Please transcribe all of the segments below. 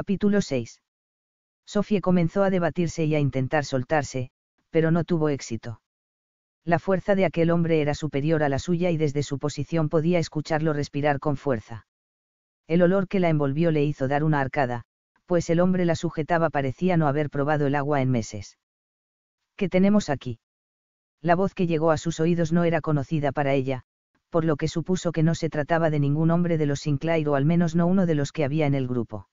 Capítulo 6. Sofía comenzó a debatirse y a intentar soltarse, pero no tuvo éxito. La fuerza de aquel hombre era superior a la suya y desde su posición podía escucharlo respirar con fuerza. El olor que la envolvió le hizo dar una arcada, pues el hombre la sujetaba parecía no haber probado el agua en meses. ¿Qué tenemos aquí? La voz que llegó a sus oídos no era conocida para ella, por lo que supuso que no se trataba de ningún hombre de los Sinclair o al menos no uno de los que había en el grupo.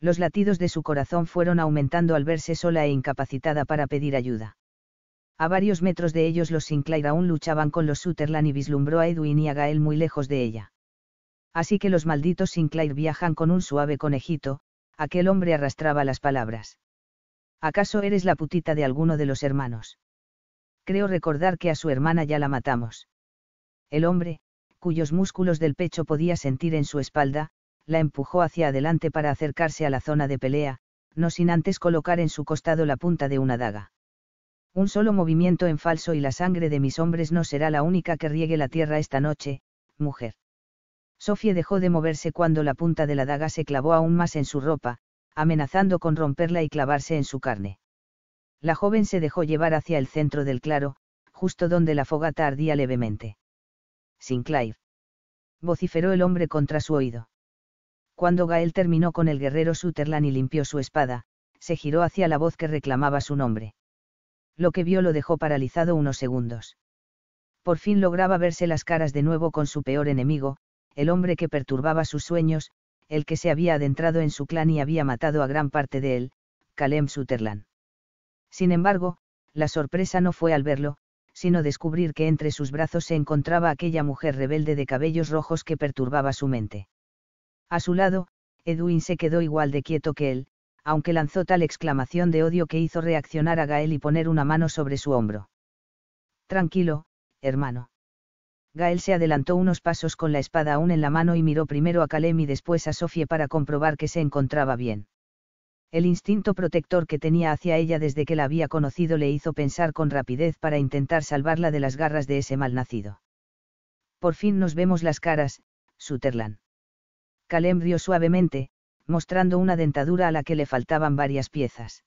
Los latidos de su corazón fueron aumentando al verse sola e incapacitada para pedir ayuda. A varios metros de ellos los Sinclair aún luchaban con los Sutherland y vislumbró a Edwin y a Gael muy lejos de ella. Así que los malditos Sinclair viajan con un suave conejito, aquel hombre arrastraba las palabras. ¿Acaso eres la putita de alguno de los hermanos? Creo recordar que a su hermana ya la matamos. El hombre, cuyos músculos del pecho podía sentir en su espalda, la empujó hacia adelante para acercarse a la zona de pelea, no sin antes colocar en su costado la punta de una daga. Un solo movimiento en falso y la sangre de mis hombres no será la única que riegue la tierra esta noche, mujer. Sofía dejó de moverse cuando la punta de la daga se clavó aún más en su ropa, amenazando con romperla y clavarse en su carne. La joven se dejó llevar hacia el centro del claro, justo donde la fogata ardía levemente. Sinclair. Vociferó el hombre contra su oído. Cuando Gael terminó con el guerrero Sutherland y limpió su espada, se giró hacia la voz que reclamaba su nombre lo que vio lo dejó paralizado unos segundos. Por fin lograba verse las caras de nuevo con su peor enemigo, el hombre que perturbaba sus sueños, el que se había adentrado en su clan y había matado a gran parte de él, Kalem Sutherland. Sin embargo, la sorpresa no fue al verlo, sino descubrir que entre sus brazos se encontraba aquella mujer rebelde de cabellos rojos que perturbaba su mente. A su lado, Edwin se quedó igual de quieto que él, aunque lanzó tal exclamación de odio que hizo reaccionar a Gael y poner una mano sobre su hombro. Tranquilo, hermano. Gael se adelantó unos pasos con la espada aún en la mano y miró primero a Kalem y después a Sofie para comprobar que se encontraba bien. El instinto protector que tenía hacia ella desde que la había conocido le hizo pensar con rapidez para intentar salvarla de las garras de ese malnacido. Por fin nos vemos las caras, Sutherland. Kalem rió suavemente, mostrando una dentadura a la que le faltaban varias piezas.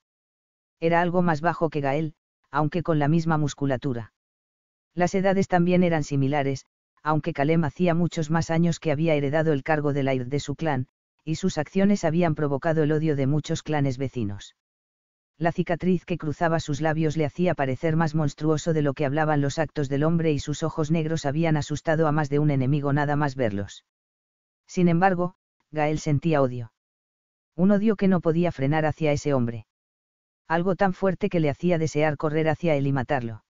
Era algo más bajo que Gael, aunque con la misma musculatura. Las edades también eran similares, aunque Kalem hacía muchos más años que había heredado el cargo de Laird de su clan, y sus acciones habían provocado el odio de muchos clanes vecinos. La cicatriz que cruzaba sus labios le hacía parecer más monstruoso de lo que hablaban los actos del hombre y sus ojos negros habían asustado a más de un enemigo nada más verlos. Sin embargo, Gael sentía odio. Un odio que no podía frenar hacia ese hombre. Algo tan fuerte que le hacía desear correr hacia él y matarlo.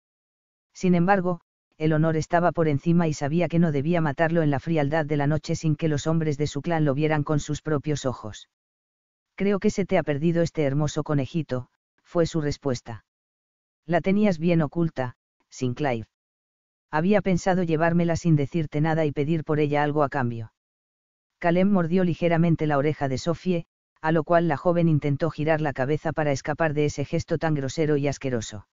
Sin embargo, el honor estaba por encima y sabía que no debía matarlo en la frialdad de la noche sin que los hombres de su clan lo vieran con sus propios ojos. Creo que se te ha perdido este hermoso conejito, fue su respuesta. La tenías bien oculta, Sinclair. Había pensado llevármela sin decirte nada y pedir por ella algo a cambio. Calem mordió ligeramente la oreja de Sophie, a lo cual la joven intentó girar la cabeza para escapar de ese gesto tan grosero y asqueroso.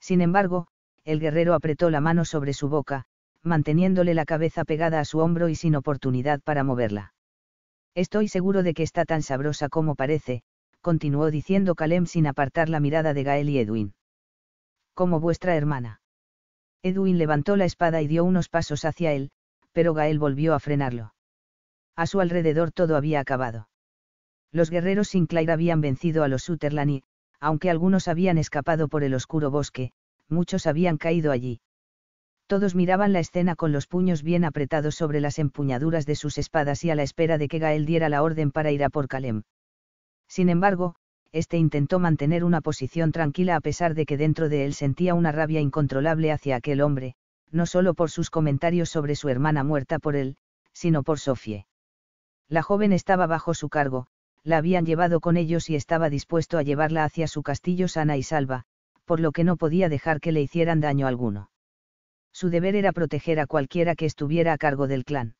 Sin embargo, el guerrero apretó la mano sobre su boca, manteniéndole la cabeza pegada a su hombro y sin oportunidad para moverla. Estoy seguro de que está tan sabrosa como parece, continuó diciendo Calem sin apartar la mirada de Gael y Edwin. Como vuestra hermana. Edwin levantó la espada y dio unos pasos hacia él, pero Gael volvió a frenarlo. A su alrededor todo había acabado los guerreros Sinclair habían vencido a los Sutherland y, aunque algunos habían escapado por el oscuro bosque, muchos habían caído allí. Todos miraban la escena con los puños bien apretados sobre las empuñaduras de sus espadas y a la espera de que Gael diera la orden para ir a por Kalem. Sin embargo, este intentó mantener una posición tranquila a pesar de que dentro de él sentía una rabia incontrolable hacia aquel hombre, no solo por sus comentarios sobre su hermana muerta por él, sino por Sofie. La joven estaba bajo su cargo, la habían llevado con ellos y estaba dispuesto a llevarla hacia su castillo sana y salva, por lo que no podía dejar que le hicieran daño alguno. Su deber era proteger a cualquiera que estuviera a cargo del clan.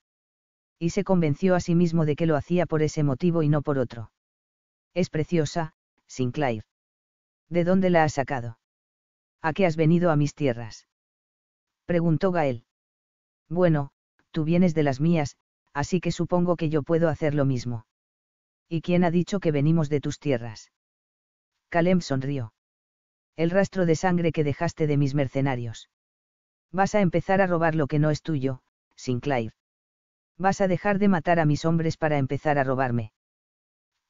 Y se convenció a sí mismo de que lo hacía por ese motivo y no por otro. Es preciosa, Sinclair. ¿De dónde la has sacado? ¿A qué has venido a mis tierras? Preguntó Gael. Bueno, tú vienes de las mías, así que supongo que yo puedo hacer lo mismo ¿Y quién ha dicho que venimos de tus tierras? Calem sonrió. El rastro de sangre que dejaste de mis mercenarios. Vas a empezar a robar lo que no es tuyo, Sinclair. Vas a dejar de matar a mis hombres para empezar a robarme.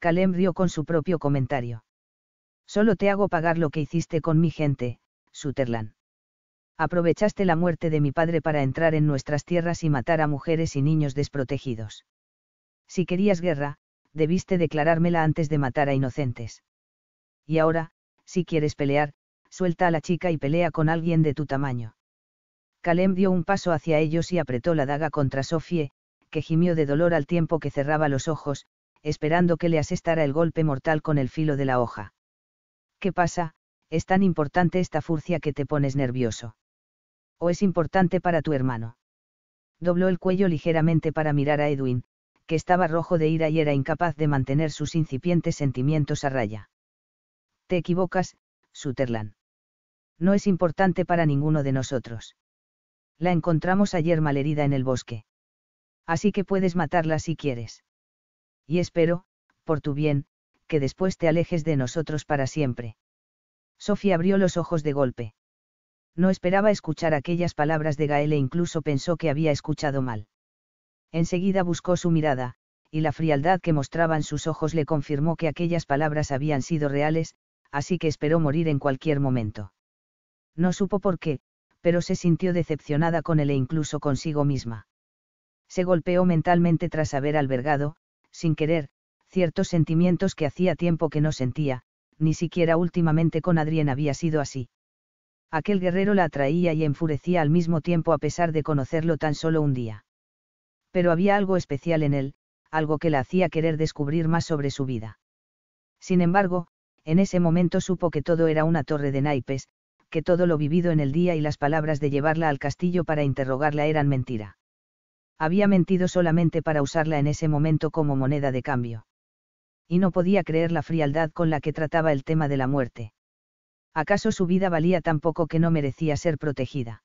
Calem rió con su propio comentario. Solo te hago pagar lo que hiciste con mi gente, Sutherland. Aprovechaste la muerte de mi padre para entrar en nuestras tierras y matar a mujeres y niños desprotegidos. Si querías guerra, debiste declarármela antes de matar a inocentes. Y ahora, si quieres pelear, suelta a la chica y pelea con alguien de tu tamaño. Calem dio un paso hacia ellos y apretó la daga contra Sofie, que gimió de dolor al tiempo que cerraba los ojos, esperando que le asestara el golpe mortal con el filo de la hoja. ¿Qué pasa? Es tan importante esta furcia que te pones nervioso. ¿O es importante para tu hermano? Dobló el cuello ligeramente para mirar a Edwin, que estaba rojo de ira y era incapaz de mantener sus incipientes sentimientos a raya. Te equivocas, Sutherland. No es importante para ninguno de nosotros. La encontramos ayer malherida en el bosque. Así que puedes matarla si quieres. Y espero, por tu bien, que después te alejes de nosotros para siempre. Sofía abrió los ojos de golpe. No esperaba escuchar aquellas palabras de Gael e incluso pensó que había escuchado mal. Enseguida buscó su mirada, y la frialdad que mostraban sus ojos le confirmó que aquellas palabras habían sido reales, así que esperó morir en cualquier momento. No supo por qué, pero se sintió decepcionada con él e incluso consigo misma. Se golpeó mentalmente tras haber albergado, sin querer, ciertos sentimientos que hacía tiempo que no sentía, ni siquiera últimamente con Adrien había sido así. Aquel guerrero la atraía y enfurecía al mismo tiempo a pesar de conocerlo tan solo un día pero había algo especial en él, algo que la hacía querer descubrir más sobre su vida. Sin embargo, en ese momento supo que todo era una torre de naipes, que todo lo vivido en el día y las palabras de llevarla al castillo para interrogarla eran mentira. Había mentido solamente para usarla en ese momento como moneda de cambio. Y no podía creer la frialdad con la que trataba el tema de la muerte. ¿Acaso su vida valía tan poco que no merecía ser protegida?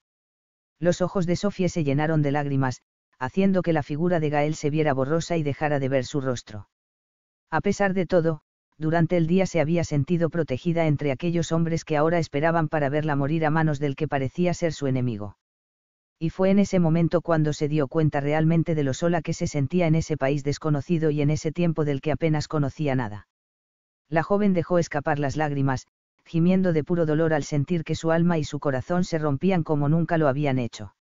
Los ojos de Sofía se llenaron de lágrimas, haciendo que la figura de Gael se viera borrosa y dejara de ver su rostro. A pesar de todo, durante el día se había sentido protegida entre aquellos hombres que ahora esperaban para verla morir a manos del que parecía ser su enemigo. Y fue en ese momento cuando se dio cuenta realmente de lo sola que se sentía en ese país desconocido y en ese tiempo del que apenas conocía nada. La joven dejó escapar las lágrimas, gimiendo de puro dolor al sentir que su alma y su corazón se rompían como nunca lo habían hecho.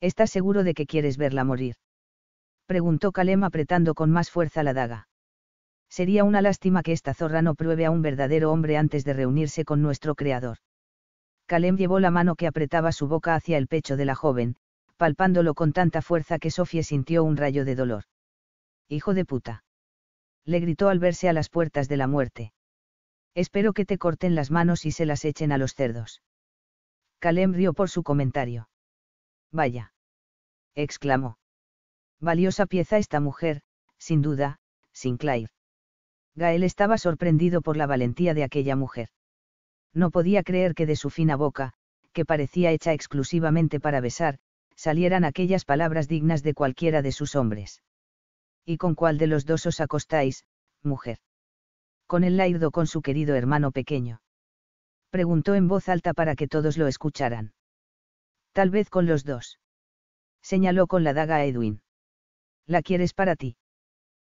¿Estás seguro de que quieres verla morir? Preguntó Calem apretando con más fuerza la daga. Sería una lástima que esta zorra no pruebe a un verdadero hombre antes de reunirse con nuestro creador. Calem llevó la mano que apretaba su boca hacia el pecho de la joven, palpándolo con tanta fuerza que Sofía sintió un rayo de dolor. Hijo de puta. Le gritó al verse a las puertas de la muerte. Espero que te corten las manos y se las echen a los cerdos. Calem rió por su comentario. Vaya. exclamó. Valiosa pieza esta mujer, sin duda, Sinclair. Gael estaba sorprendido por la valentía de aquella mujer. No podía creer que de su fina boca, que parecía hecha exclusivamente para besar, salieran aquellas palabras dignas de cualquiera de sus hombres. ¿Y con cuál de los dos os acostáis, mujer? Con el lairdo con su querido hermano pequeño. Preguntó en voz alta para que todos lo escucharan. Tal vez con los dos. Señaló con la daga a Edwin. La quieres para ti.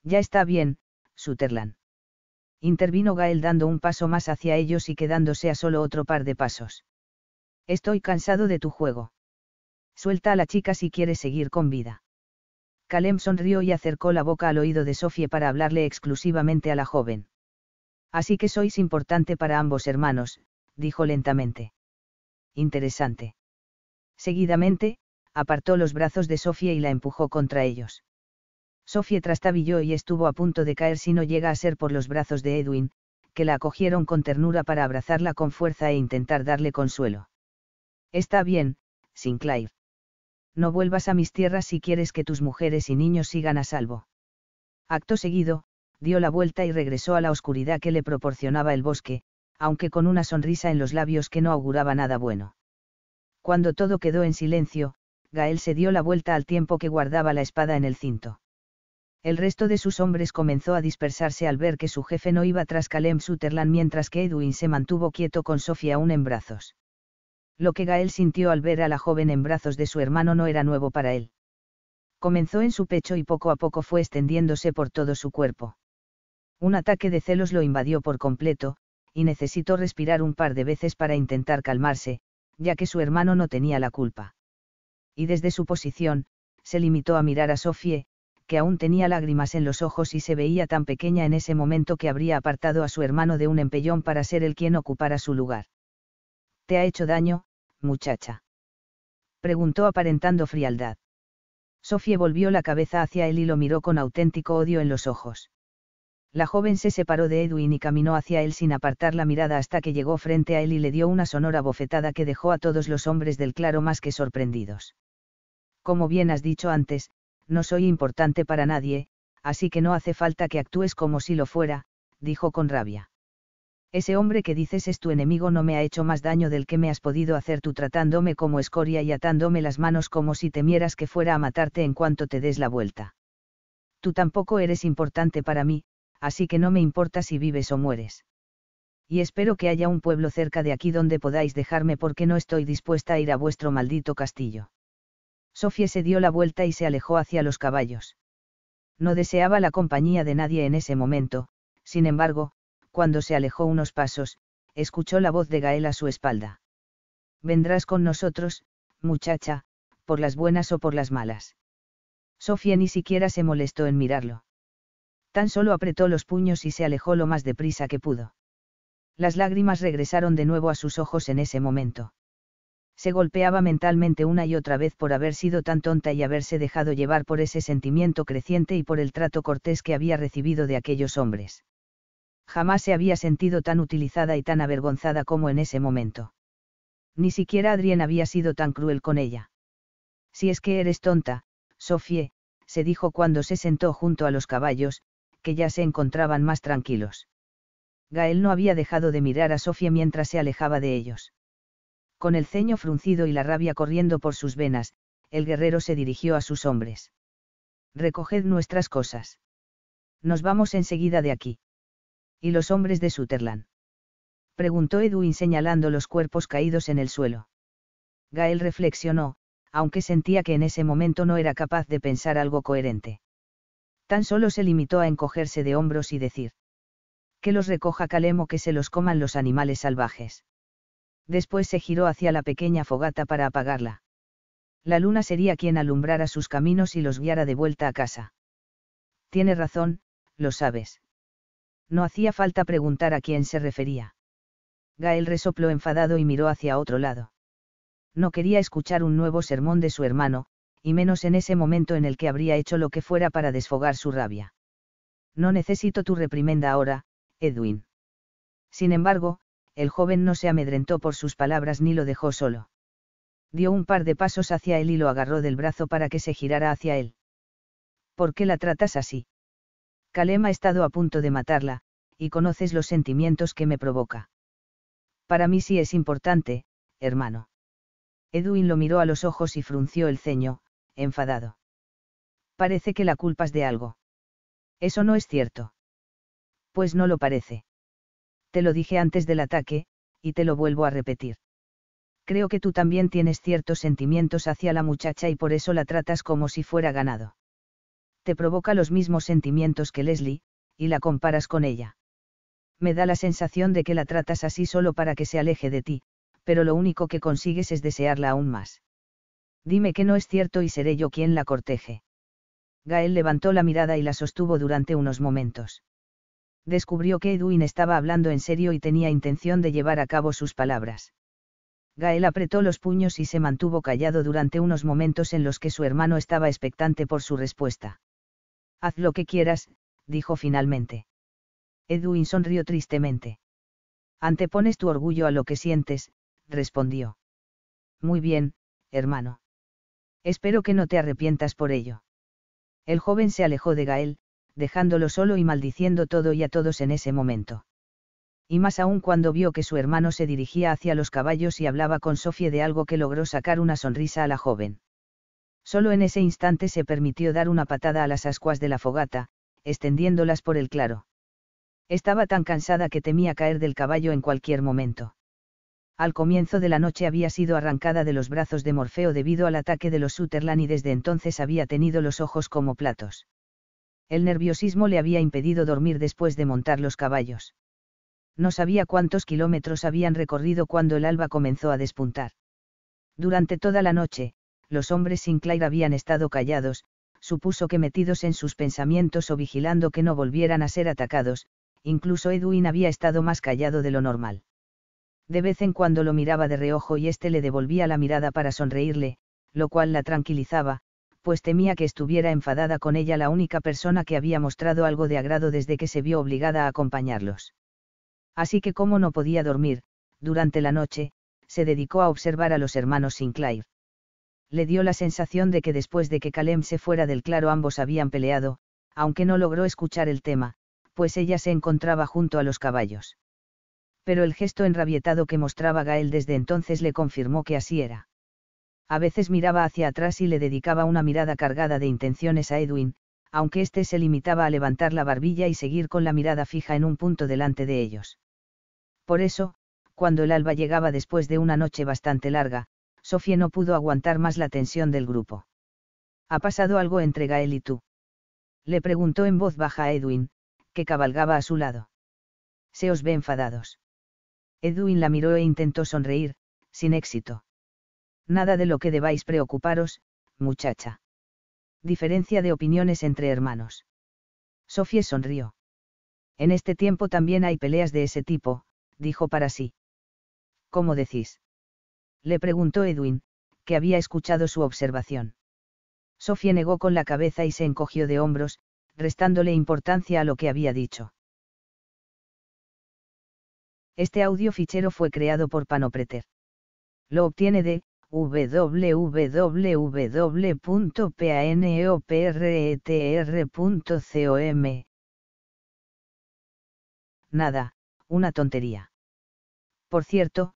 Ya está bien, Sutherland. Intervino Gael dando un paso más hacia ellos y quedándose a solo otro par de pasos. Estoy cansado de tu juego. Suelta a la chica si quieres seguir con vida. Calem sonrió y acercó la boca al oído de Sofie para hablarle exclusivamente a la joven. Así que sois importante para ambos hermanos, dijo lentamente. Interesante. Seguidamente, apartó los brazos de Sofía y la empujó contra ellos. Sofía trastabilló y estuvo a punto de caer si no llega a ser por los brazos de Edwin, que la acogieron con ternura para abrazarla con fuerza e intentar darle consuelo. Está bien, Sinclair. No vuelvas a mis tierras si quieres que tus mujeres y niños sigan a salvo. Acto seguido, dio la vuelta y regresó a la oscuridad que le proporcionaba el bosque, aunque con una sonrisa en los labios que no auguraba nada bueno. Cuando todo quedó en silencio, Gael se dio la vuelta al tiempo que guardaba la espada en el cinto. El resto de sus hombres comenzó a dispersarse al ver que su jefe no iba tras Calem Sutherland mientras que Edwin se mantuvo quieto con Sofía aún en brazos. Lo que Gael sintió al ver a la joven en brazos de su hermano no era nuevo para él. Comenzó en su pecho y poco a poco fue extendiéndose por todo su cuerpo. Un ataque de celos lo invadió por completo, y necesitó respirar un par de veces para intentar calmarse, ya que su hermano no tenía la culpa. Y desde su posición, se limitó a mirar a Sofie, que aún tenía lágrimas en los ojos y se veía tan pequeña en ese momento que habría apartado a su hermano de un empellón para ser el quien ocupara su lugar. ¿Te ha hecho daño, muchacha? Preguntó aparentando frialdad. Sofía volvió la cabeza hacia él y lo miró con auténtico odio en los ojos. La joven se separó de Edwin y caminó hacia él sin apartar la mirada hasta que llegó frente a él y le dio una sonora bofetada que dejó a todos los hombres del claro más que sorprendidos. Como bien has dicho antes, no soy importante para nadie, así que no hace falta que actúes como si lo fuera, dijo con rabia. Ese hombre que dices es tu enemigo no me ha hecho más daño del que me has podido hacer tú tratándome como escoria y atándome las manos como si temieras que fuera a matarte en cuanto te des la vuelta. Tú tampoco eres importante para mí, así que no me importa si vives o mueres. Y espero que haya un pueblo cerca de aquí donde podáis dejarme porque no estoy dispuesta a ir a vuestro maldito castillo. Sofía se dio la vuelta y se alejó hacia los caballos. No deseaba la compañía de nadie en ese momento, sin embargo, cuando se alejó unos pasos, escuchó la voz de Gael a su espalda. Vendrás con nosotros, muchacha, por las buenas o por las malas. Sofía ni siquiera se molestó en mirarlo. Tan solo apretó los puños y se alejó lo más deprisa que pudo. Las lágrimas regresaron de nuevo a sus ojos en ese momento se golpeaba mentalmente una y otra vez por haber sido tan tonta y haberse dejado llevar por ese sentimiento creciente y por el trato cortés que había recibido de aquellos hombres. Jamás se había sentido tan utilizada y tan avergonzada como en ese momento. Ni siquiera Adrien había sido tan cruel con ella. Si es que eres tonta, Sofie, se dijo cuando se sentó junto a los caballos, que ya se encontraban más tranquilos. Gael no había dejado de mirar a Sofía mientras se alejaba de ellos. Con el ceño fruncido y la rabia corriendo por sus venas, el guerrero se dirigió a sus hombres. Recoged nuestras cosas. Nos vamos enseguida de aquí. ¿Y los hombres de Sutherland? Preguntó Edwin señalando los cuerpos caídos en el suelo. Gael reflexionó, aunque sentía que en ese momento no era capaz de pensar algo coherente. Tan solo se limitó a encogerse de hombros y decir. Que los recoja Calemo que se los coman los animales salvajes después se giró hacia la pequeña fogata para apagarla. La luna sería quien alumbrara sus caminos y los guiara de vuelta a casa. Tiene razón, lo sabes. No hacía falta preguntar a quién se refería. Gael resopló enfadado y miró hacia otro lado. No quería escuchar un nuevo sermón de su hermano, y menos en ese momento en el que habría hecho lo que fuera para desfogar su rabia. No necesito tu reprimenda ahora, Edwin. Sin embargo, el joven no se amedrentó por sus palabras ni lo dejó solo. Dio un par de pasos hacia él y lo agarró del brazo para que se girara hacia él. ¿Por qué la tratas así? Kalem ha estado a punto de matarla, y conoces los sentimientos que me provoca. Para mí sí es importante, hermano. Edwin lo miró a los ojos y frunció el ceño, enfadado. Parece que la culpas de algo. Eso no es cierto. Pues no lo parece te lo dije antes del ataque, y te lo vuelvo a repetir. Creo que tú también tienes ciertos sentimientos hacia la muchacha y por eso la tratas como si fuera ganado. Te provoca los mismos sentimientos que Leslie, y la comparas con ella. Me da la sensación de que la tratas así solo para que se aleje de ti, pero lo único que consigues es desearla aún más. Dime que no es cierto y seré yo quien la corteje. Gael levantó la mirada y la sostuvo durante unos momentos descubrió que Edwin estaba hablando en serio y tenía intención de llevar a cabo sus palabras. Gael apretó los puños y se mantuvo callado durante unos momentos en los que su hermano estaba expectante por su respuesta. Haz lo que quieras, dijo finalmente. Edwin sonrió tristemente. Antepones tu orgullo a lo que sientes, respondió. Muy bien, hermano. Espero que no te arrepientas por ello. El joven se alejó de Gael, dejándolo solo y maldiciendo todo y a todos en ese momento. Y más aún cuando vio que su hermano se dirigía hacia los caballos y hablaba con Sofía de algo que logró sacar una sonrisa a la joven. Solo en ese instante se permitió dar una patada a las ascuas de la fogata, extendiéndolas por el claro. Estaba tan cansada que temía caer del caballo en cualquier momento. Al comienzo de la noche había sido arrancada de los brazos de Morfeo debido al ataque de los Sutherland y desde entonces había tenido los ojos como platos. El nerviosismo le había impedido dormir después de montar los caballos. No sabía cuántos kilómetros habían recorrido cuando el alba comenzó a despuntar. Durante toda la noche, los hombres Sinclair habían estado callados, supuso que metidos en sus pensamientos o vigilando que no volvieran a ser atacados, incluso Edwin había estado más callado de lo normal. De vez en cuando lo miraba de reojo y éste le devolvía la mirada para sonreírle, lo cual la tranquilizaba, pues temía que estuviera enfadada con ella la única persona que había mostrado algo de agrado desde que se vio obligada a acompañarlos. Así que como no podía dormir, durante la noche, se dedicó a observar a los hermanos Sinclair. Le dio la sensación de que después de que Calem se fuera del claro ambos habían peleado, aunque no logró escuchar el tema, pues ella se encontraba junto a los caballos. Pero el gesto enrabietado que mostraba Gael desde entonces le confirmó que así era. A veces miraba hacia atrás y le dedicaba una mirada cargada de intenciones a Edwin, aunque éste se limitaba a levantar la barbilla y seguir con la mirada fija en un punto delante de ellos. Por eso, cuando el alba llegaba después de una noche bastante larga, Sofía no pudo aguantar más la tensión del grupo. ¿Ha pasado algo entre Gael y tú? Le preguntó en voz baja a Edwin, que cabalgaba a su lado. Se os ve enfadados. Edwin la miró e intentó sonreír, sin éxito. Nada de lo que debáis preocuparos, muchacha. Diferencia de opiniones entre hermanos. Sofía sonrió. En este tiempo también hay peleas de ese tipo, dijo para sí. ¿Cómo decís? Le preguntó Edwin, que había escuchado su observación. Sofía negó con la cabeza y se encogió de hombros, restándole importancia a lo que había dicho. Este audio fichero fue creado por Panopreter. Lo obtiene de www.paneopretr.com. Nada, una tontería. Por cierto,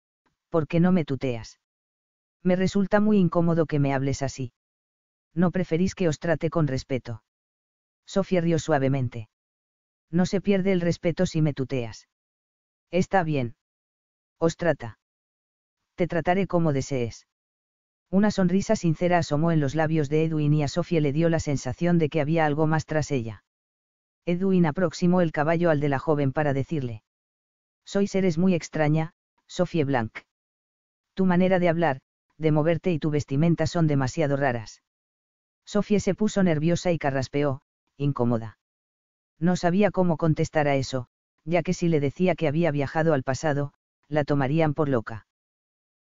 ¿por qué no me tuteas? Me resulta muy incómodo que me hables así. ¿No preferís que os trate con respeto? Sofía rió suavemente. No se pierde el respeto si me tuteas. Está bien. Os trata. Te trataré como desees. Una sonrisa sincera asomó en los labios de Edwin y a Sofía le dio la sensación de que había algo más tras ella. Edwin aproximó el caballo al de la joven para decirle. Sois eres muy extraña, Sofía Blanc. Tu manera de hablar, de moverte y tu vestimenta son demasiado raras. Sofía se puso nerviosa y carraspeó, incómoda. No sabía cómo contestar a eso, ya que si le decía que había viajado al pasado, la tomarían por loca.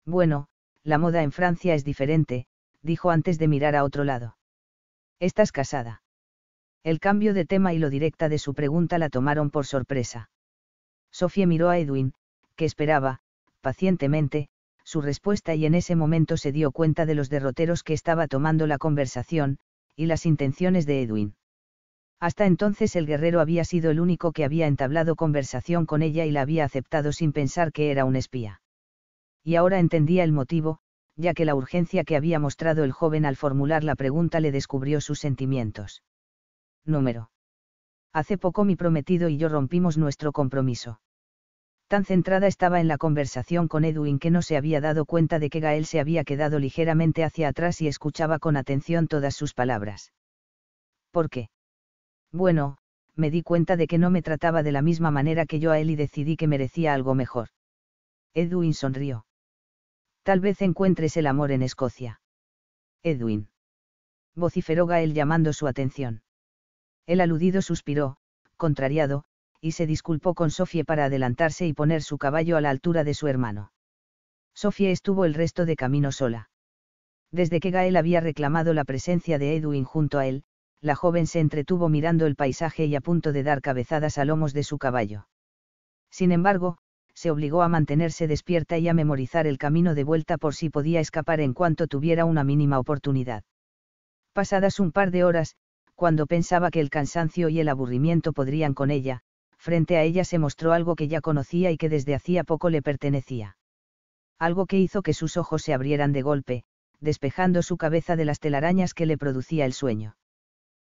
Bueno, la moda en Francia es diferente, dijo antes de mirar a otro lado. ¿Estás casada? El cambio de tema y lo directa de su pregunta la tomaron por sorpresa. Sofía miró a Edwin, que esperaba, pacientemente, su respuesta y en ese momento se dio cuenta de los derroteros que estaba tomando la conversación, y las intenciones de Edwin. Hasta entonces el guerrero había sido el único que había entablado conversación con ella y la había aceptado sin pensar que era un espía. Y ahora entendía el motivo, ya que la urgencia que había mostrado el joven al formular la pregunta le descubrió sus sentimientos. Número. Hace poco mi prometido y yo rompimos nuestro compromiso. Tan centrada estaba en la conversación con Edwin que no se había dado cuenta de que Gael se había quedado ligeramente hacia atrás y escuchaba con atención todas sus palabras. ¿Por qué? Bueno, me di cuenta de que no me trataba de la misma manera que yo a él y decidí que merecía algo mejor. Edwin sonrió. Tal vez encuentres el amor en Escocia. Edwin. Vociferó Gael llamando su atención. El aludido suspiró, contrariado, y se disculpó con Sofía para adelantarse y poner su caballo a la altura de su hermano. Sofía estuvo el resto de camino sola. Desde que Gael había reclamado la presencia de Edwin junto a él, la joven se entretuvo mirando el paisaje y a punto de dar cabezadas a lomos de su caballo. Sin embargo, se obligó a mantenerse despierta y a memorizar el camino de vuelta por si podía escapar en cuanto tuviera una mínima oportunidad. Pasadas un par de horas, cuando pensaba que el cansancio y el aburrimiento podrían con ella, frente a ella se mostró algo que ya conocía y que desde hacía poco le pertenecía. Algo que hizo que sus ojos se abrieran de golpe, despejando su cabeza de las telarañas que le producía el sueño.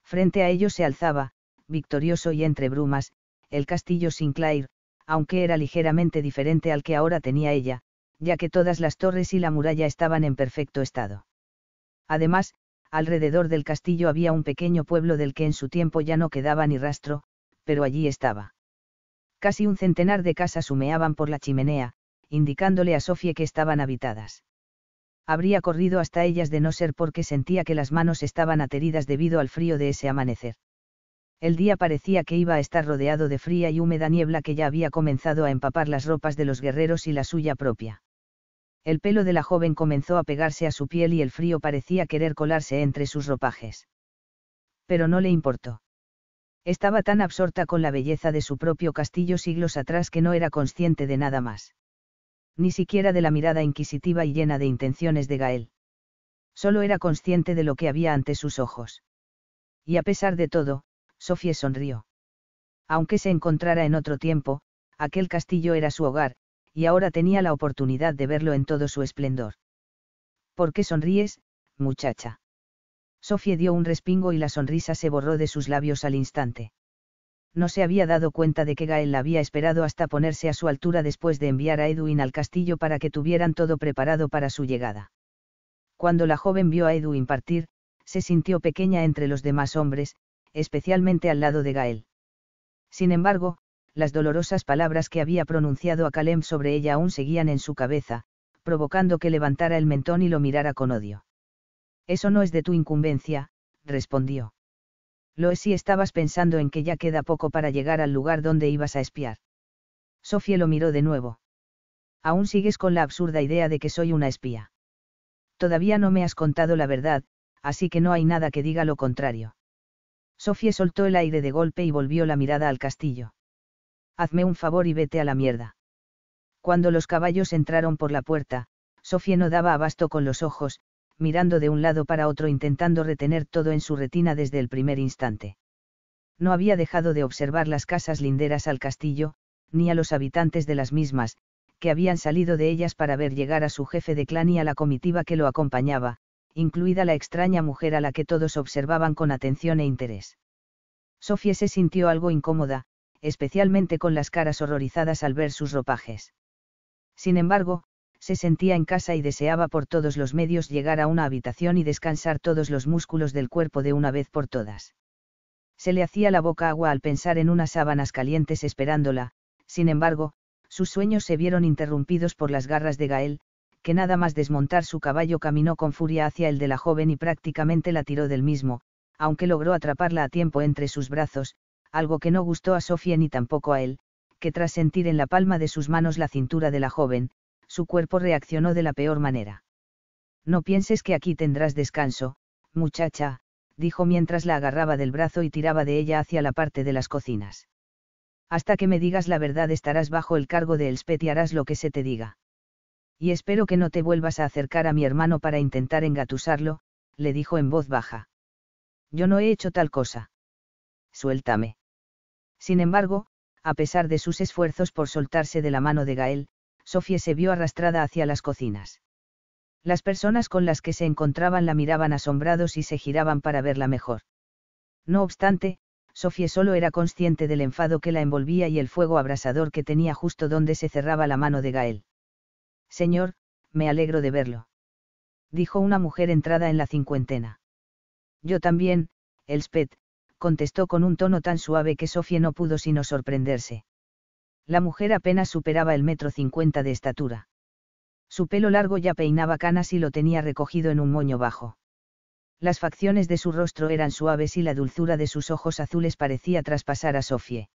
Frente a ellos se alzaba, victorioso y entre brumas, el castillo Sinclair, aunque era ligeramente diferente al que ahora tenía ella, ya que todas las torres y la muralla estaban en perfecto estado. Además, alrededor del castillo había un pequeño pueblo del que en su tiempo ya no quedaba ni rastro, pero allí estaba. Casi un centenar de casas humeaban por la chimenea, indicándole a Sofie que estaban habitadas. Habría corrido hasta ellas de no ser porque sentía que las manos estaban ateridas debido al frío de ese amanecer. El día parecía que iba a estar rodeado de fría y húmeda niebla que ya había comenzado a empapar las ropas de los guerreros y la suya propia. El pelo de la joven comenzó a pegarse a su piel y el frío parecía querer colarse entre sus ropajes. Pero no le importó. Estaba tan absorta con la belleza de su propio castillo siglos atrás que no era consciente de nada más ni siquiera de la mirada inquisitiva y llena de intenciones de Gael. Solo era consciente de lo que había ante sus ojos. Y a pesar de todo, Sofía sonrió. Aunque se encontrara en otro tiempo, aquel castillo era su hogar, y ahora tenía la oportunidad de verlo en todo su esplendor. ¿Por qué sonríes, muchacha? Sofía dio un respingo y la sonrisa se borró de sus labios al instante no se había dado cuenta de que Gael la había esperado hasta ponerse a su altura después de enviar a Edwin al castillo para que tuvieran todo preparado para su llegada. Cuando la joven vio a Edwin partir, se sintió pequeña entre los demás hombres, especialmente al lado de Gael. Sin embargo, las dolorosas palabras que había pronunciado a Calem sobre ella aún seguían en su cabeza, provocando que levantara el mentón y lo mirara con odio. Eso no es de tu incumbencia, respondió. Lo es si estabas pensando en que ya queda poco para llegar al lugar donde ibas a espiar. Sofía lo miró de nuevo. Aún sigues con la absurda idea de que soy una espía. Todavía no me has contado la verdad, así que no hay nada que diga lo contrario. Sofía soltó el aire de golpe y volvió la mirada al castillo. Hazme un favor y vete a la mierda. Cuando los caballos entraron por la puerta, Sofía no daba abasto con los ojos, mirando de un lado para otro intentando retener todo en su retina desde el primer instante. No había dejado de observar las casas linderas al castillo, ni a los habitantes de las mismas, que habían salido de ellas para ver llegar a su jefe de clan y a la comitiva que lo acompañaba, incluida la extraña mujer a la que todos observaban con atención e interés. Sofía se sintió algo incómoda, especialmente con las caras horrorizadas al ver sus ropajes. Sin embargo, se sentía en casa y deseaba por todos los medios llegar a una habitación y descansar todos los músculos del cuerpo de una vez por todas. Se le hacía la boca agua al pensar en unas sábanas calientes esperándola, sin embargo, sus sueños se vieron interrumpidos por las garras de Gael, que nada más desmontar su caballo caminó con furia hacia el de la joven y prácticamente la tiró del mismo, aunque logró atraparla a tiempo entre sus brazos, algo que no gustó a Sofía ni tampoco a él, que tras sentir en la palma de sus manos la cintura de la joven, su cuerpo reaccionó de la peor manera. No pienses que aquí tendrás descanso, muchacha, dijo mientras la agarraba del brazo y tiraba de ella hacia la parte de las cocinas. Hasta que me digas la verdad estarás bajo el cargo de Elspeth y harás lo que se te diga. Y espero que no te vuelvas a acercar a mi hermano para intentar engatusarlo, le dijo en voz baja. Yo no he hecho tal cosa. Suéltame. Sin embargo, a pesar de sus esfuerzos por soltarse de la mano de Gael, Sofía se vio arrastrada hacia las cocinas. Las personas con las que se encontraban la miraban asombrados y se giraban para verla mejor. No obstante, Sofía solo era consciente del enfado que la envolvía y el fuego abrasador que tenía justo donde se cerraba la mano de Gael. Señor, me alegro de verlo. Dijo una mujer entrada en la cincuentena. Yo también, Elspeth, contestó con un tono tan suave que Sofía no pudo sino sorprenderse. La mujer apenas superaba el metro cincuenta de estatura. Su pelo largo ya peinaba canas y lo tenía recogido en un moño bajo. Las facciones de su rostro eran suaves y la dulzura de sus ojos azules parecía traspasar a Sofie.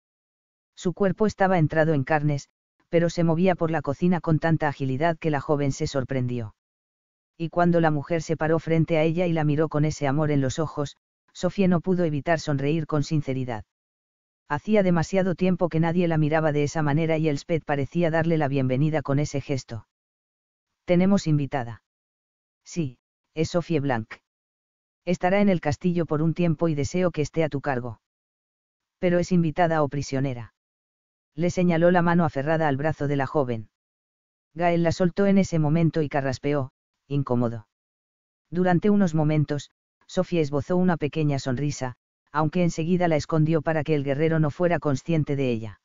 Su cuerpo estaba entrado en carnes, pero se movía por la cocina con tanta agilidad que la joven se sorprendió. Y cuando la mujer se paró frente a ella y la miró con ese amor en los ojos, Sofía no pudo evitar sonreír con sinceridad. Hacía demasiado tiempo que nadie la miraba de esa manera y Elspeth parecía darle la bienvenida con ese gesto. Tenemos invitada. Sí, es Sophie Blanc. Estará en el castillo por un tiempo y deseo que esté a tu cargo. Pero es invitada o prisionera. Le señaló la mano aferrada al brazo de la joven. Gael la soltó en ese momento y carraspeó, incómodo. Durante unos momentos, Sofía esbozó una pequeña sonrisa, aunque enseguida la escondió para que el guerrero no fuera consciente de ella.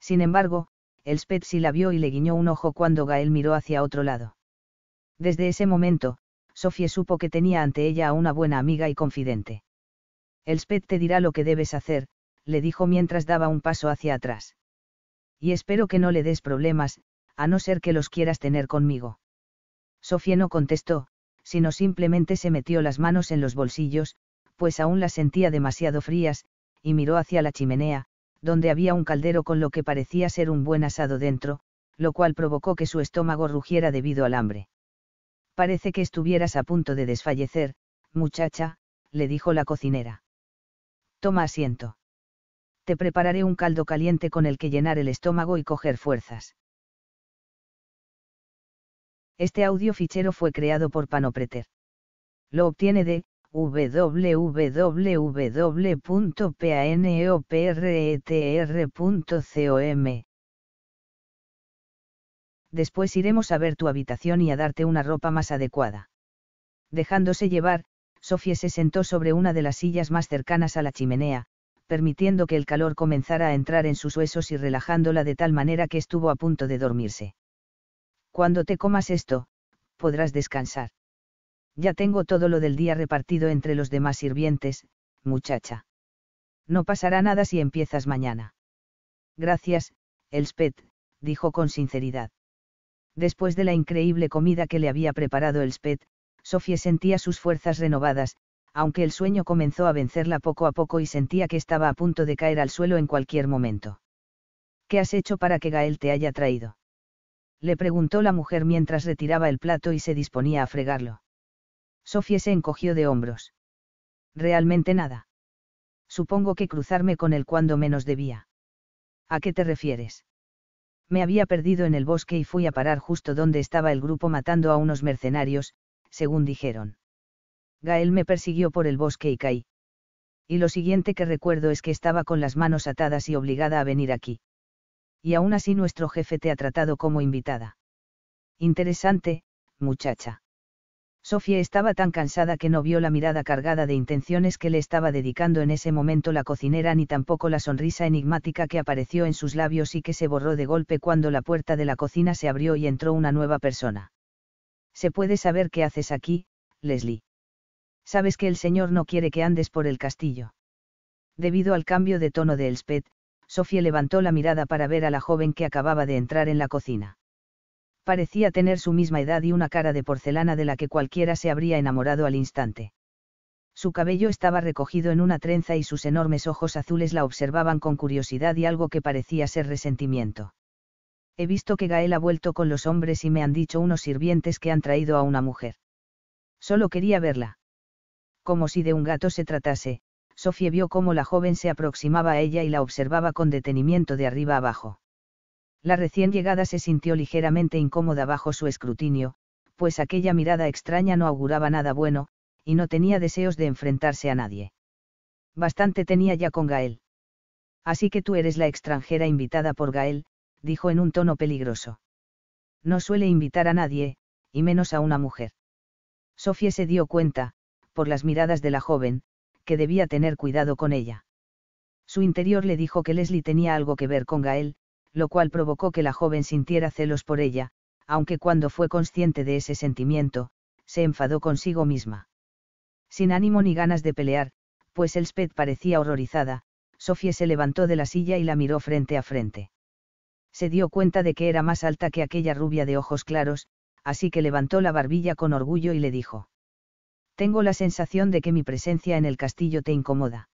Sin embargo, Elspeth sí la vio y le guiñó un ojo cuando Gael miró hacia otro lado. Desde ese momento, Sofía supo que tenía ante ella a una buena amiga y confidente. Elspeth te dirá lo que debes hacer, le dijo mientras daba un paso hacia atrás. Y espero que no le des problemas, a no ser que los quieras tener conmigo. Sofía no contestó, sino simplemente se metió las manos en los bolsillos, pues aún las sentía demasiado frías, y miró hacia la chimenea, donde había un caldero con lo que parecía ser un buen asado dentro, lo cual provocó que su estómago rugiera debido al hambre. Parece que estuvieras a punto de desfallecer, muchacha, le dijo la cocinera. Toma asiento. Te prepararé un caldo caliente con el que llenar el estómago y coger fuerzas. Este audio fichero fue creado por Panopreter. Lo obtiene de www.paneopretr.com. Después iremos a ver tu habitación y a darte una ropa más adecuada. Dejándose llevar, Sofía se sentó sobre una de las sillas más cercanas a la chimenea, permitiendo que el calor comenzara a entrar en sus huesos y relajándola de tal manera que estuvo a punto de dormirse. Cuando te comas esto, podrás descansar. Ya tengo todo lo del día repartido entre los demás sirvientes, muchacha. No pasará nada si empiezas mañana. Gracias, Elspeth, dijo con sinceridad. Después de la increíble comida que le había preparado Elspeth, Sofía sentía sus fuerzas renovadas, aunque el sueño comenzó a vencerla poco a poco y sentía que estaba a punto de caer al suelo en cualquier momento. ¿Qué has hecho para que Gael te haya traído? Le preguntó la mujer mientras retiraba el plato y se disponía a fregarlo. Sofía se encogió de hombros. Realmente nada. Supongo que cruzarme con él cuando menos debía. ¿A qué te refieres? Me había perdido en el bosque y fui a parar justo donde estaba el grupo matando a unos mercenarios, según dijeron. Gael me persiguió por el bosque y caí. Y lo siguiente que recuerdo es que estaba con las manos atadas y obligada a venir aquí. Y aún así nuestro jefe te ha tratado como invitada. Interesante, muchacha. Sofía estaba tan cansada que no vio la mirada cargada de intenciones que le estaba dedicando en ese momento la cocinera ni tampoco la sonrisa enigmática que apareció en sus labios y que se borró de golpe cuando la puerta de la cocina se abrió y entró una nueva persona. ¿Se puede saber qué haces aquí, Leslie? Sabes que el señor no quiere que andes por el castillo. Debido al cambio de tono de Elspeth, Sofía levantó la mirada para ver a la joven que acababa de entrar en la cocina parecía tener su misma edad y una cara de porcelana de la que cualquiera se habría enamorado al instante. Su cabello estaba recogido en una trenza y sus enormes ojos azules la observaban con curiosidad y algo que parecía ser resentimiento. He visto que Gael ha vuelto con los hombres y me han dicho unos sirvientes que han traído a una mujer. Solo quería verla. Como si de un gato se tratase, Sofía vio cómo la joven se aproximaba a ella y la observaba con detenimiento de arriba abajo. La recién llegada se sintió ligeramente incómoda bajo su escrutinio, pues aquella mirada extraña no auguraba nada bueno, y no tenía deseos de enfrentarse a nadie. Bastante tenía ya con Gael. Así que tú eres la extranjera invitada por Gael, dijo en un tono peligroso. No suele invitar a nadie, y menos a una mujer. Sofía se dio cuenta, por las miradas de la joven, que debía tener cuidado con ella. Su interior le dijo que Leslie tenía algo que ver con Gael, lo cual provocó que la joven sintiera celos por ella, aunque cuando fue consciente de ese sentimiento, se enfadó consigo misma. Sin ánimo ni ganas de pelear, pues Elspeth parecía horrorizada, Sofía se levantó de la silla y la miró frente a frente. Se dio cuenta de que era más alta que aquella rubia de ojos claros, así que levantó la barbilla con orgullo y le dijo. Tengo la sensación de que mi presencia en el castillo te incomoda.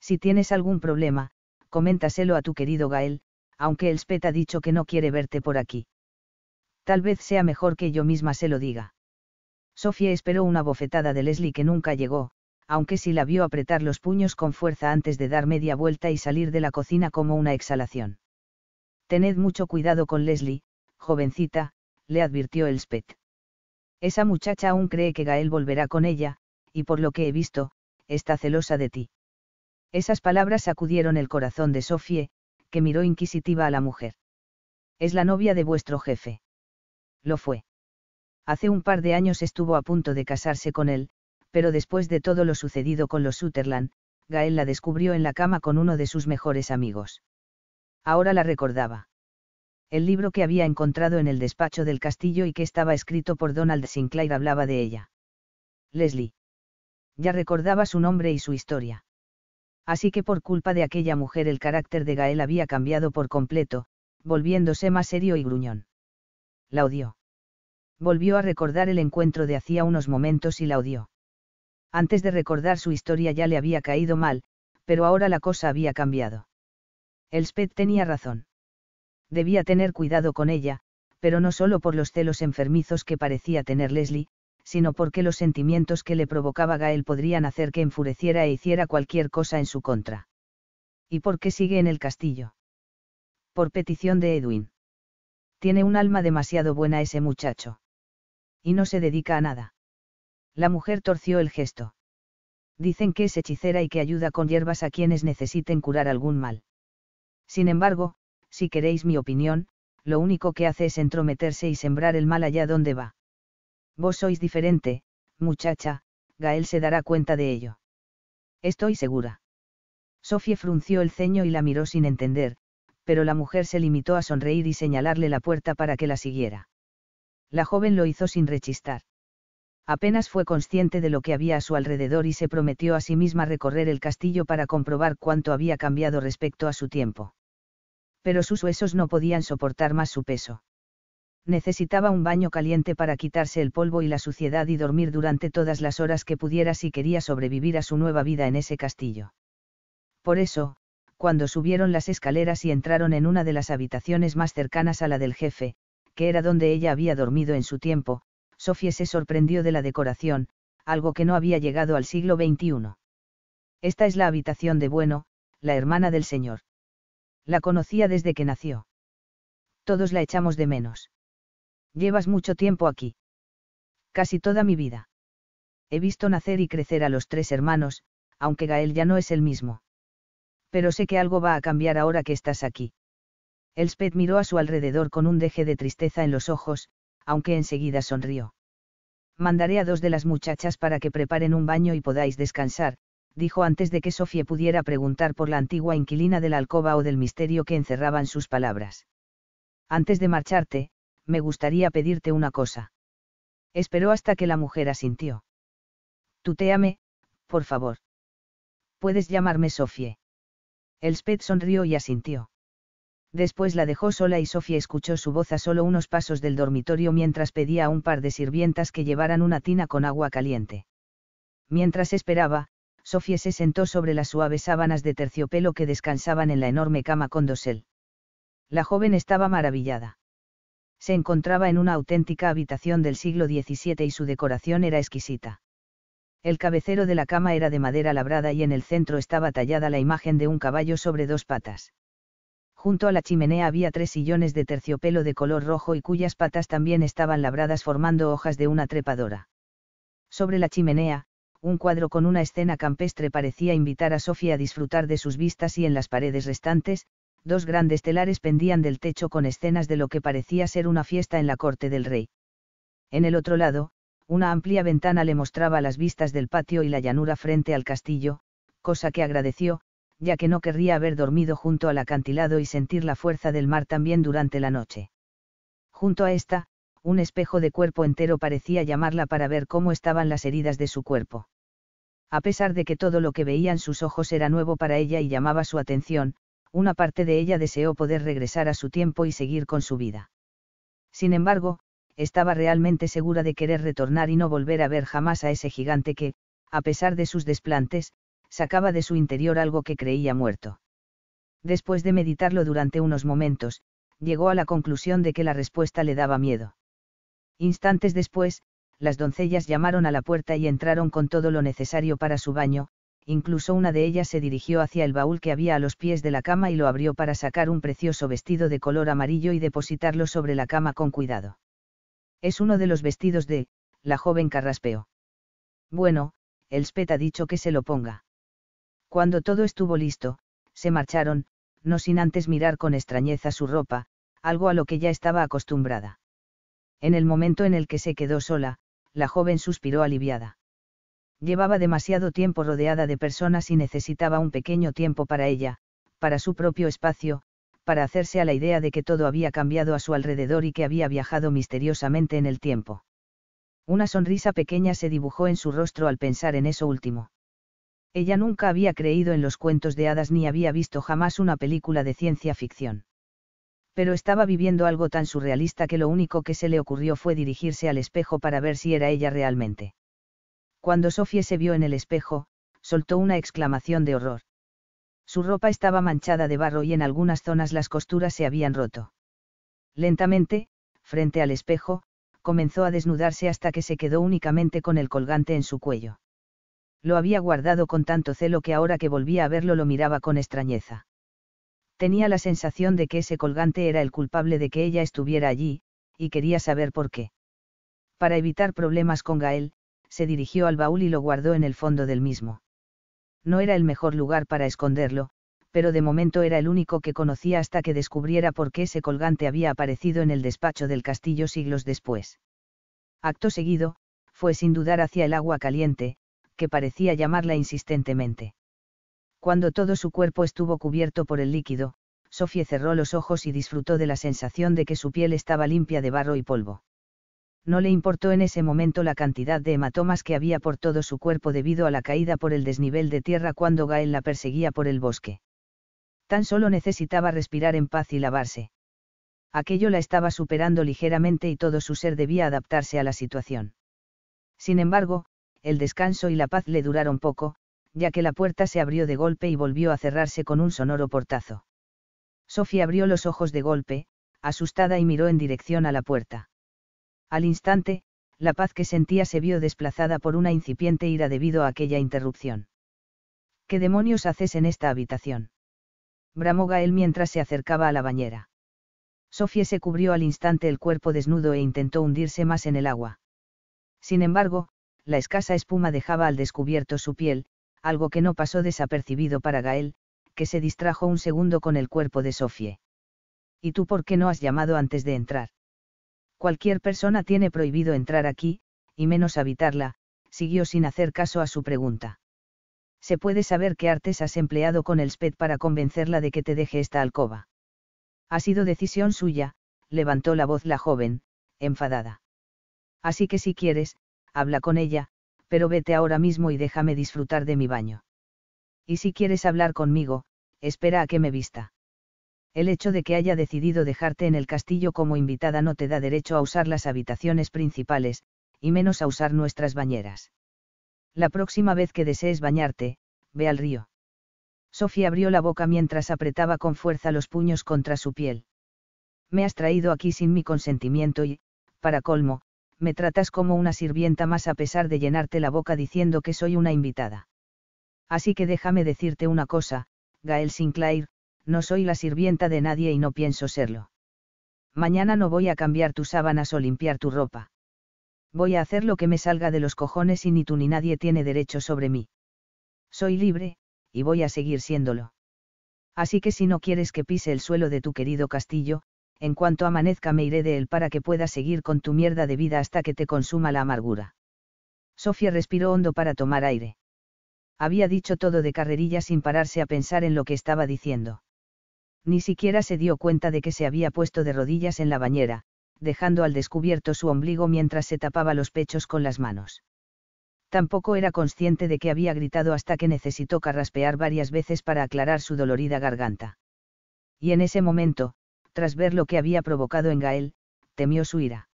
Si tienes algún problema, coméntaselo a tu querido Gael, aunque Elspeth ha dicho que no quiere verte por aquí. Tal vez sea mejor que yo misma se lo diga. Sofía esperó una bofetada de Leslie que nunca llegó, aunque sí la vio apretar los puños con fuerza antes de dar media vuelta y salir de la cocina como una exhalación. Tened mucho cuidado con Leslie, jovencita, le advirtió Elspeth. Esa muchacha aún cree que Gael volverá con ella, y por lo que he visto, está celosa de ti. Esas palabras sacudieron el corazón de Sofía, que miró inquisitiva a la mujer. Es la novia de vuestro jefe. Lo fue. Hace un par de años estuvo a punto de casarse con él, pero después de todo lo sucedido con los Sutherland, Gael la descubrió en la cama con uno de sus mejores amigos. Ahora la recordaba. El libro que había encontrado en el despacho del castillo y que estaba escrito por Donald Sinclair hablaba de ella. Leslie. Ya recordaba su nombre y su historia. Así que por culpa de aquella mujer el carácter de Gael había cambiado por completo, volviéndose más serio y gruñón. La odió. Volvió a recordar el encuentro de hacía unos momentos y la odió. Antes de recordar su historia ya le había caído mal, pero ahora la cosa había cambiado. Elspeth tenía razón. Debía tener cuidado con ella, pero no solo por los celos enfermizos que parecía tener Leslie, sino porque los sentimientos que le provocaba Gael podrían hacer que enfureciera e hiciera cualquier cosa en su contra. ¿Y por qué sigue en el castillo? Por petición de Edwin. Tiene un alma demasiado buena ese muchacho. Y no se dedica a nada. La mujer torció el gesto. Dicen que es hechicera y que ayuda con hierbas a quienes necesiten curar algún mal. Sin embargo, si queréis mi opinión, lo único que hace es entrometerse y sembrar el mal allá donde va. Vos sois diferente, muchacha, Gael se dará cuenta de ello. Estoy segura. Sofía frunció el ceño y la miró sin entender, pero la mujer se limitó a sonreír y señalarle la puerta para que la siguiera. La joven lo hizo sin rechistar. Apenas fue consciente de lo que había a su alrededor y se prometió a sí misma recorrer el castillo para comprobar cuánto había cambiado respecto a su tiempo. Pero sus huesos no podían soportar más su peso. Necesitaba un baño caliente para quitarse el polvo y la suciedad y dormir durante todas las horas que pudiera si quería sobrevivir a su nueva vida en ese castillo. Por eso, cuando subieron las escaleras y entraron en una de las habitaciones más cercanas a la del jefe, que era donde ella había dormido en su tiempo, Sofía se sorprendió de la decoración, algo que no había llegado al siglo XXI. Esta es la habitación de Bueno, la hermana del señor. La conocía desde que nació. Todos la echamos de menos. Llevas mucho tiempo aquí. Casi toda mi vida. He visto nacer y crecer a los tres hermanos, aunque Gael ya no es el mismo. Pero sé que algo va a cambiar ahora que estás aquí. Elspeth miró a su alrededor con un deje de tristeza en los ojos, aunque enseguida sonrió. Mandaré a dos de las muchachas para que preparen un baño y podáis descansar, dijo antes de que Sofía pudiera preguntar por la antigua inquilina de la alcoba o del misterio que encerraban sus palabras. Antes de marcharte, me gustaría pedirte una cosa. Esperó hasta que la mujer asintió. Tuteame, por favor. Puedes llamarme Sofía. Elspeth sonrió y asintió. Después la dejó sola y Sofía escuchó su voz a solo unos pasos del dormitorio mientras pedía a un par de sirvientas que llevaran una tina con agua caliente. Mientras esperaba, Sofía se sentó sobre las suaves sábanas de terciopelo que descansaban en la enorme cama con dosel. La joven estaba maravillada. Se encontraba en una auténtica habitación del siglo XVII y su decoración era exquisita. El cabecero de la cama era de madera labrada y en el centro estaba tallada la imagen de un caballo sobre dos patas. Junto a la chimenea había tres sillones de terciopelo de color rojo y cuyas patas también estaban labradas formando hojas de una trepadora. Sobre la chimenea, un cuadro con una escena campestre parecía invitar a Sofía a disfrutar de sus vistas y en las paredes restantes, dos grandes telares pendían del techo con escenas de lo que parecía ser una fiesta en la corte del rey. En el otro lado, una amplia ventana le mostraba las vistas del patio y la llanura frente al castillo, cosa que agradeció, ya que no querría haber dormido junto al acantilado y sentir la fuerza del mar también durante la noche. Junto a esta, un espejo de cuerpo entero parecía llamarla para ver cómo estaban las heridas de su cuerpo. A pesar de que todo lo que veían sus ojos era nuevo para ella y llamaba su atención, una parte de ella deseó poder regresar a su tiempo y seguir con su vida. Sin embargo, estaba realmente segura de querer retornar y no volver a ver jamás a ese gigante que, a pesar de sus desplantes, sacaba de su interior algo que creía muerto. Después de meditarlo durante unos momentos, llegó a la conclusión de que la respuesta le daba miedo. Instantes después, las doncellas llamaron a la puerta y entraron con todo lo necesario para su baño, incluso una de ellas se dirigió hacia el baúl que había a los pies de la cama y lo abrió para sacar un precioso vestido de color amarillo y depositarlo sobre la cama con cuidado. Es uno de los vestidos de, la joven carraspeó. Bueno, Elspeth ha dicho que se lo ponga. Cuando todo estuvo listo, se marcharon, no sin antes mirar con extrañeza su ropa, algo a lo que ya estaba acostumbrada. En el momento en el que se quedó sola, la joven suspiró aliviada. Llevaba demasiado tiempo rodeada de personas y necesitaba un pequeño tiempo para ella, para su propio espacio, para hacerse a la idea de que todo había cambiado a su alrededor y que había viajado misteriosamente en el tiempo. Una sonrisa pequeña se dibujó en su rostro al pensar en eso último. Ella nunca había creído en los cuentos de hadas ni había visto jamás una película de ciencia ficción. Pero estaba viviendo algo tan surrealista que lo único que se le ocurrió fue dirigirse al espejo para ver si era ella realmente. Cuando Sofía se vio en el espejo, soltó una exclamación de horror. Su ropa estaba manchada de barro y en algunas zonas las costuras se habían roto. Lentamente, frente al espejo, comenzó a desnudarse hasta que se quedó únicamente con el colgante en su cuello. Lo había guardado con tanto celo que ahora que volvía a verlo lo miraba con extrañeza. Tenía la sensación de que ese colgante era el culpable de que ella estuviera allí, y quería saber por qué. Para evitar problemas con Gael, se dirigió al baúl y lo guardó en el fondo del mismo. No era el mejor lugar para esconderlo, pero de momento era el único que conocía hasta que descubriera por qué ese colgante había aparecido en el despacho del castillo siglos después. Acto seguido, fue sin dudar hacia el agua caliente, que parecía llamarla insistentemente. Cuando todo su cuerpo estuvo cubierto por el líquido, Sofía cerró los ojos y disfrutó de la sensación de que su piel estaba limpia de barro y polvo. No le importó en ese momento la cantidad de hematomas que había por todo su cuerpo debido a la caída por el desnivel de tierra cuando Gael la perseguía por el bosque. Tan solo necesitaba respirar en paz y lavarse. Aquello la estaba superando ligeramente y todo su ser debía adaptarse a la situación. Sin embargo, el descanso y la paz le duraron poco, ya que la puerta se abrió de golpe y volvió a cerrarse con un sonoro portazo. Sofía abrió los ojos de golpe, asustada y miró en dirección a la puerta. Al instante, la paz que sentía se vio desplazada por una incipiente ira debido a aquella interrupción. ¿Qué demonios haces en esta habitación? bramó Gael mientras se acercaba a la bañera. Sofía se cubrió al instante el cuerpo desnudo e intentó hundirse más en el agua. Sin embargo, la escasa espuma dejaba al descubierto su piel, algo que no pasó desapercibido para Gael, que se distrajo un segundo con el cuerpo de Sofía. ¿Y tú por qué no has llamado antes de entrar? Cualquier persona tiene prohibido entrar aquí, y menos habitarla, siguió sin hacer caso a su pregunta. ¿Se puede saber qué artes has empleado con el SPED para convencerla de que te deje esta alcoba? Ha sido decisión suya, levantó la voz la joven, enfadada. Así que si quieres, habla con ella, pero vete ahora mismo y déjame disfrutar de mi baño. Y si quieres hablar conmigo, espera a que me vista. El hecho de que haya decidido dejarte en el castillo como invitada no te da derecho a usar las habitaciones principales, y menos a usar nuestras bañeras. La próxima vez que desees bañarte, ve al río. Sofía abrió la boca mientras apretaba con fuerza los puños contra su piel. Me has traído aquí sin mi consentimiento y, para colmo, me tratas como una sirvienta más a pesar de llenarte la boca diciendo que soy una invitada. Así que déjame decirte una cosa, Gael Sinclair, no soy la sirvienta de nadie y no pienso serlo. Mañana no voy a cambiar tus sábanas o limpiar tu ropa. Voy a hacer lo que me salga de los cojones y ni tú ni nadie tiene derecho sobre mí. Soy libre, y voy a seguir siéndolo. Así que si no quieres que pise el suelo de tu querido castillo, en cuanto amanezca me iré de él para que puedas seguir con tu mierda de vida hasta que te consuma la amargura. Sofía respiró hondo para tomar aire. Había dicho todo de carrerilla sin pararse a pensar en lo que estaba diciendo ni siquiera se dio cuenta de que se había puesto de rodillas en la bañera, dejando al descubierto su ombligo mientras se tapaba los pechos con las manos. Tampoco era consciente de que había gritado hasta que necesitó carraspear varias veces para aclarar su dolorida garganta. Y en ese momento, tras ver lo que había provocado en Gael, temió su ira.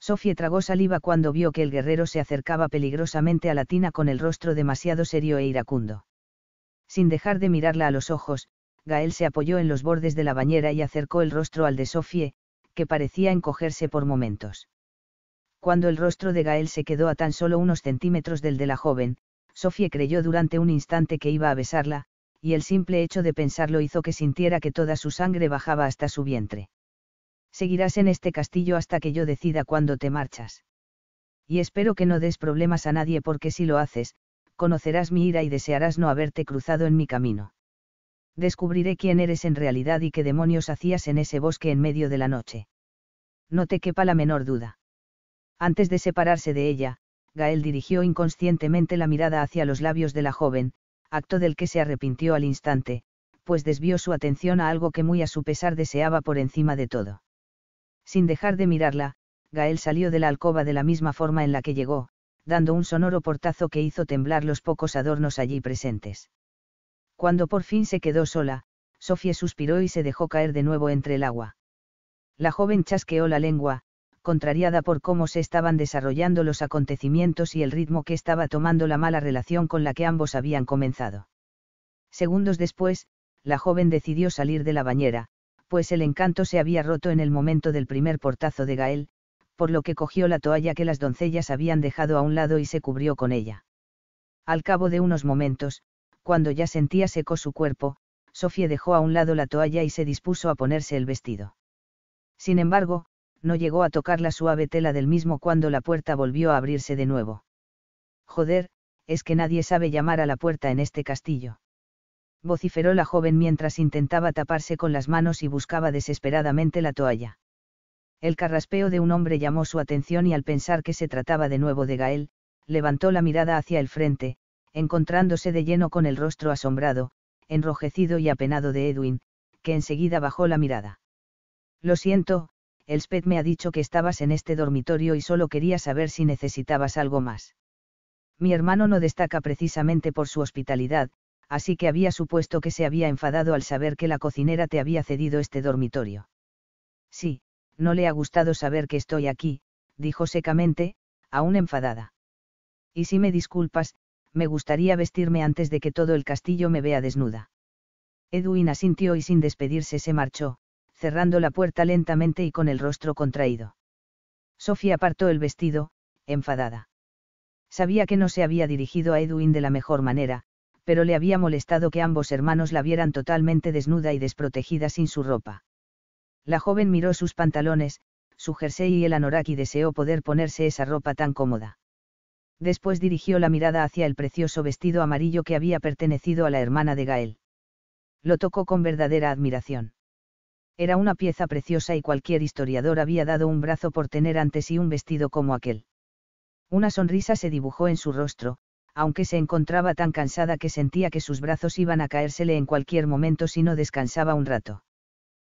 Sofía tragó saliva cuando vio que el guerrero se acercaba peligrosamente a la tina con el rostro demasiado serio e iracundo. Sin dejar de mirarla a los ojos, Gael se apoyó en los bordes de la bañera y acercó el rostro al de Sofie, que parecía encogerse por momentos. Cuando el rostro de Gael se quedó a tan solo unos centímetros del de la joven, Sofie creyó durante un instante que iba a besarla, y el simple hecho de pensarlo hizo que sintiera que toda su sangre bajaba hasta su vientre. Seguirás en este castillo hasta que yo decida cuándo te marchas. Y espero que no des problemas a nadie porque si lo haces, conocerás mi ira y desearás no haberte cruzado en mi camino descubriré quién eres en realidad y qué demonios hacías en ese bosque en medio de la noche. No te quepa la menor duda. Antes de separarse de ella, Gael dirigió inconscientemente la mirada hacia los labios de la joven, acto del que se arrepintió al instante, pues desvió su atención a algo que muy a su pesar deseaba por encima de todo. Sin dejar de mirarla, Gael salió de la alcoba de la misma forma en la que llegó, dando un sonoro portazo que hizo temblar los pocos adornos allí presentes. Cuando por fin se quedó sola, Sofía suspiró y se dejó caer de nuevo entre el agua. La joven chasqueó la lengua, contrariada por cómo se estaban desarrollando los acontecimientos y el ritmo que estaba tomando la mala relación con la que ambos habían comenzado. Segundos después, la joven decidió salir de la bañera, pues el encanto se había roto en el momento del primer portazo de Gael, por lo que cogió la toalla que las doncellas habían dejado a un lado y se cubrió con ella. Al cabo de unos momentos, cuando ya sentía seco su cuerpo, Sofía dejó a un lado la toalla y se dispuso a ponerse el vestido. Sin embargo, no llegó a tocar la suave tela del mismo cuando la puerta volvió a abrirse de nuevo. Joder, es que nadie sabe llamar a la puerta en este castillo. Vociferó la joven mientras intentaba taparse con las manos y buscaba desesperadamente la toalla. El carraspeo de un hombre llamó su atención y al pensar que se trataba de nuevo de Gael, levantó la mirada hacia el frente, encontrándose de lleno con el rostro asombrado, enrojecido y apenado de Edwin, que enseguida bajó la mirada. Lo siento, Elspeth me ha dicho que estabas en este dormitorio y solo quería saber si necesitabas algo más. Mi hermano no destaca precisamente por su hospitalidad, así que había supuesto que se había enfadado al saber que la cocinera te había cedido este dormitorio. Sí, no le ha gustado saber que estoy aquí, dijo secamente, aún enfadada. Y si me disculpas, me gustaría vestirme antes de que todo el castillo me vea desnuda. Edwin asintió y sin despedirse se marchó, cerrando la puerta lentamente y con el rostro contraído. Sofía apartó el vestido, enfadada. Sabía que no se había dirigido a Edwin de la mejor manera, pero le había molestado que ambos hermanos la vieran totalmente desnuda y desprotegida sin su ropa. La joven miró sus pantalones, su jersey y el anorak y deseó poder ponerse esa ropa tan cómoda. Después dirigió la mirada hacia el precioso vestido amarillo que había pertenecido a la hermana de Gael. Lo tocó con verdadera admiración. Era una pieza preciosa y cualquier historiador había dado un brazo por tener ante sí un vestido como aquel. Una sonrisa se dibujó en su rostro, aunque se encontraba tan cansada que sentía que sus brazos iban a caérsele en cualquier momento si no descansaba un rato.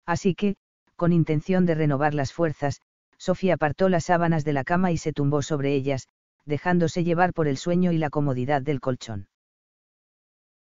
Así que, con intención de renovar las fuerzas, Sofía apartó las sábanas de la cama y se tumbó sobre ellas, dejándose llevar por el sueño y la comodidad del colchón.